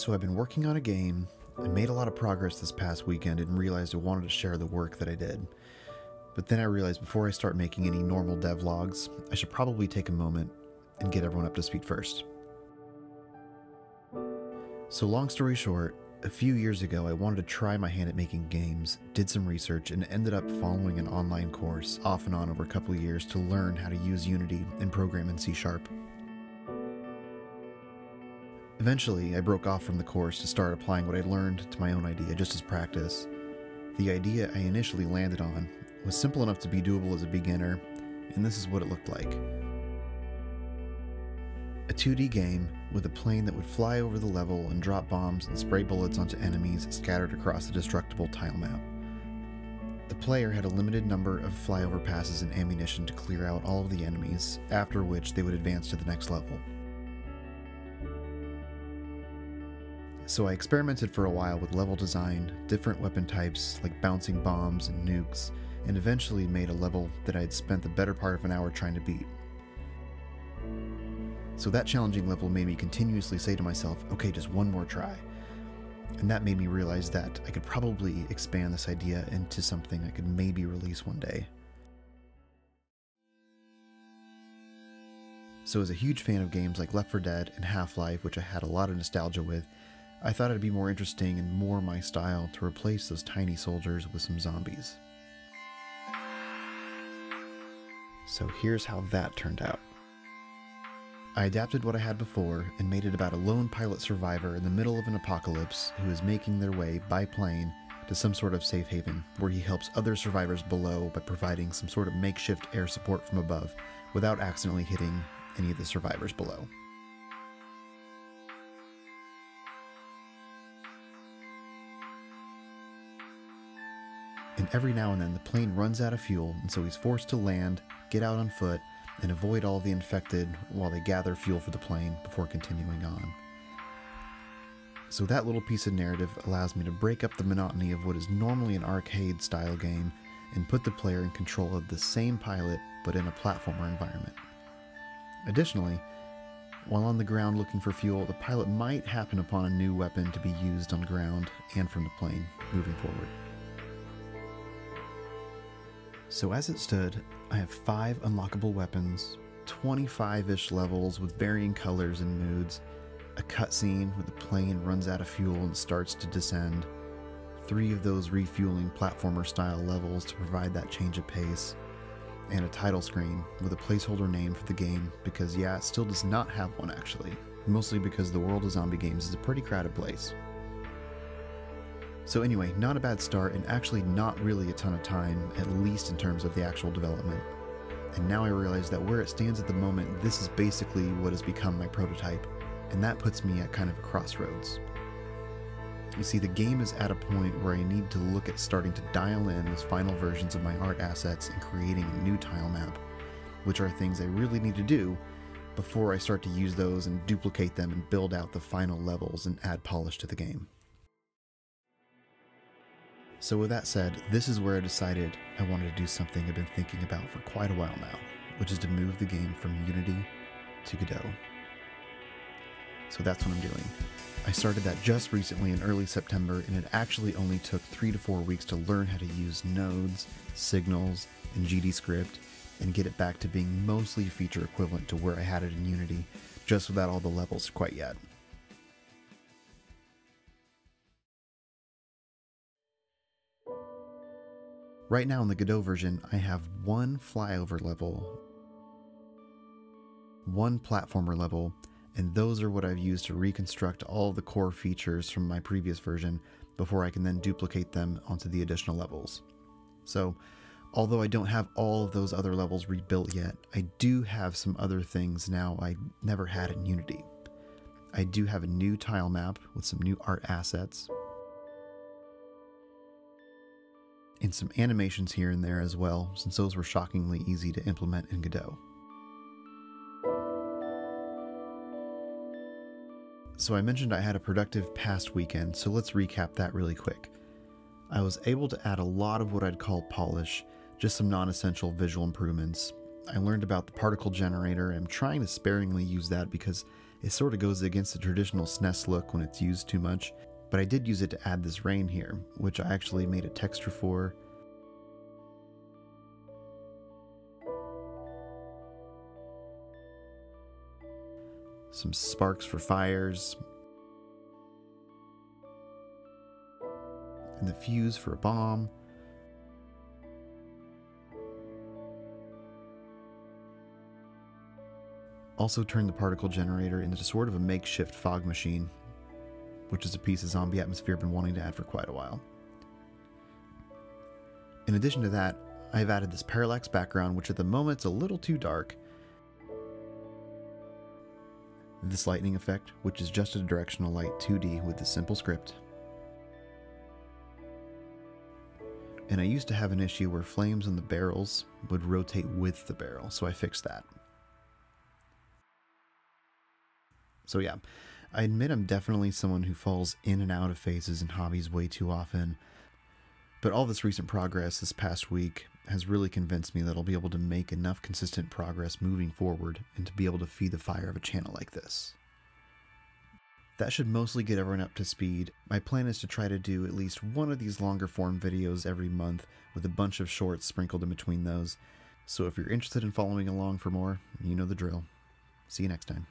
So I've been working on a game. I made a lot of progress this past weekend and realized I wanted to share the work that I did. But then I realized before I start making any normal devlogs, I should probably take a moment and get everyone up to speed first. So, long story short, a few years ago I wanted to try my hand at making games, did some research, and ended up following an online course off and on over a couple years to learn how to use Unity and program in C Sharp. Eventually, I broke off from the course to start applying what I learned to my own idea just as practice. The idea I initially landed on was simple enough to be doable as a beginner, and this is what it looked like. A 2D game with a plane that would fly over the level and drop bombs and spray bullets onto enemies scattered across the destructible tile map. The player had a limited number of flyover passes and ammunition to clear out all of the enemies, after which they would advance to the next level. So I experimented for a while with level design, different weapon types like bouncing bombs and nukes, and eventually made a level that I had spent the better part of an hour trying to beat. So that challenging level made me continuously say to myself, okay, just one more try. And that made me realize that I could probably expand this idea into something I could maybe release one day. So, as a huge fan of games like Left 4 Dead and Half Life, which I had a lot of nostalgia with, I thought it'd be more interesting and more my style to replace those tiny soldiers with some zombies. So here's how that turned out. I adapted what I had before and made it about a lone pilot survivor in the middle of an apocalypse who is making their way by plane to some sort of safe haven where he helps other survivors below by providing some sort of makeshift air support from above without accidentally hitting any of the survivors below. And every now and then the plane runs out of fuel, and so he's forced to land, get out on foot, and avoid all the infected while they gather fuel for the plane before continuing on. So, that little piece of narrative allows me to break up the monotony of what is normally an arcade style game and put the player in control of the same pilot but in a platformer environment. Additionally, while on the ground looking for fuel, the pilot might happen upon a new weapon to be used on ground and from the plane moving forward. So as it stood, I have 5 unlockable weapons, 25-ish levels with varying colors and moods, a cutscene where the plane runs out of fuel and starts to descend, three of those refueling platformer style levels to provide that change of pace, and a title screen with a placeholder name for the game because yeah, it still does not have one actually, mostly because the world of zombie games is a pretty crowded place. So, anyway, not a bad start, and actually not really a ton of time, at least in terms of the actual development. And now I realize that where it stands at the moment, this is basically what has become my prototype, and that puts me at kind of a crossroads. You see, the game is at a point where I need to look at starting to dial in those final versions of my art assets and creating a new tile map, which are things I really need to do before I start to use those and duplicate them and build out the final levels and add polish to the game. So, with that said, this is where I decided I wanted to do something I've been thinking about for quite a while now, which is to move the game from Unity to Godot. So, that's what I'm doing. I started that just recently in early September, and it actually only took three to four weeks to learn how to use nodes, signals, and GDScript and get it back to being mostly feature equivalent to where I had it in Unity, just without all the levels quite yet. Right now in the Godot version, I have one flyover level, one platformer level, and those are what I've used to reconstruct all the core features from my previous version before I can then duplicate them onto the additional levels. So, although I don't have all of those other levels rebuilt yet, I do have some other things now I never had in Unity. I do have a new tile map with some new art assets, and some animations here and there as well, since those were shockingly easy to implement in Godot. So I mentioned I had a productive past weekend, so let's recap that really quick. I was able to add a lot of what I'd call polish, just some non-essential visual improvements. I learned about the particle generator and I'm trying to sparingly use that because It sort of goes against the traditional SNES look when it's used too much, but I did use it to add this rain here, which I actually made a texture for. Some sparks for fires, and the fuse for a bomb. Also turned the particle generator into sort of a makeshift fog machine, which is a piece of zombie atmosphere I've been wanting to add for quite a while. In addition to that, I've added this parallax background, which at the moment is a little too dark. This lightning effect, which is just a directional light 2D with a simple script. And I used to have an issue where flames in the barrels would rotate with the barrel, so I fixed that. So yeah, I admit I'm definitely someone who falls in and out of phases and hobbies way too often. But all this recent progress this past week has really convinced me that I'll be able to make enough consistent progress moving forward and to be able to feed the fire of a channel like this. That should mostly get everyone up to speed. My plan is to try to do at least one of these longer form videos every month with a bunch of shorts sprinkled in between those. So if you're interested in following along for more, you know the drill. See you next time.